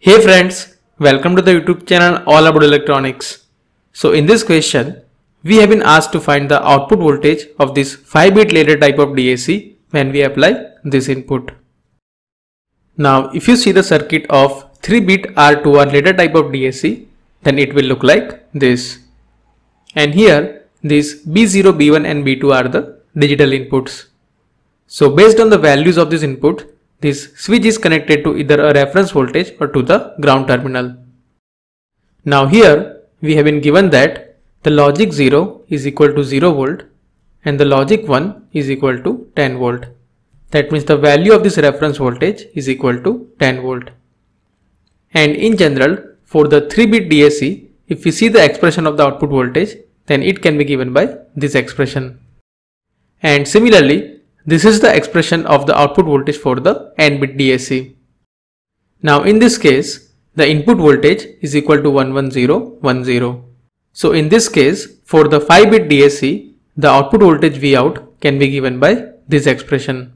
Hey friends, welcome to the YouTube channel All About Electronics. So in this question, we have been asked to find the output voltage of this 5-bit ladder type of DAC when we apply this input. Now if you see the circuit of 3-bit R2R ladder type of DAC, then it will look like this. And here, these B0, B1 and B2 are the digital inputs. So based on the values of this input, this switch is connected to either a reference voltage or to the ground terminal. Now here we have been given that the logic 0 is equal to 0 volt and the logic 1 is equal to 10 volt. That means the value of this reference voltage is equal to 10 volt. And in general for the 3-bit DAC if we see the expression of the output voltage then it can be given by this expression. And similarly this is the expression of the output voltage for the n-bit DAC. Now in this case, the input voltage is equal to 11010. So in this case, for the 5-bit DAC, the output voltage Vout can be given by this expression.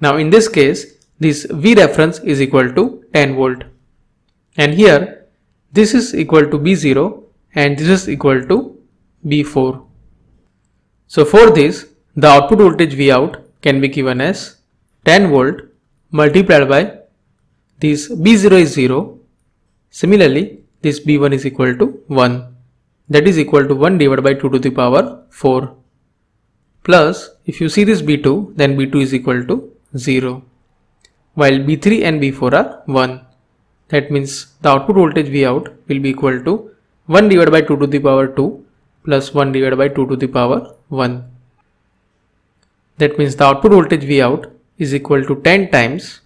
Now in this case, this V reference is equal to 10 volt. And here, this is equal to B0 and this is equal to B4. So for this, the output voltage Vout can be given as 10 volt multiplied by this B0 is 0. Similarly, this B1 is equal to 1 that is equal to 1 divided by 2 to the power 4 plus if you see this B2 then B2 is equal to 0 while B3 and B4 are 1 that means the output voltage Vout will be equal to 1 divided by 2 to the power 2 plus 1 divided by 2 to the power 1 that means the output voltage Vout is equal to 10 times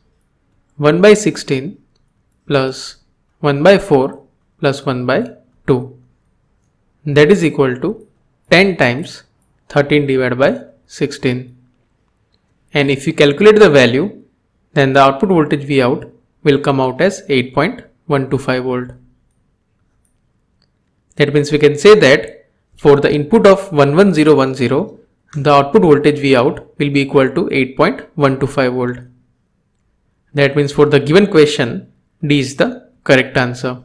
1 by 16 plus 1 by 4 plus 1 by 2. That is equal to 10 times 13 divided by 16. And if you calculate the value, then the output voltage Vout will come out as 8.125 volt. That means we can say that for the input of 11010, the output voltage Vout will be equal to 8.125 volt. That means for the given question, D is the correct answer.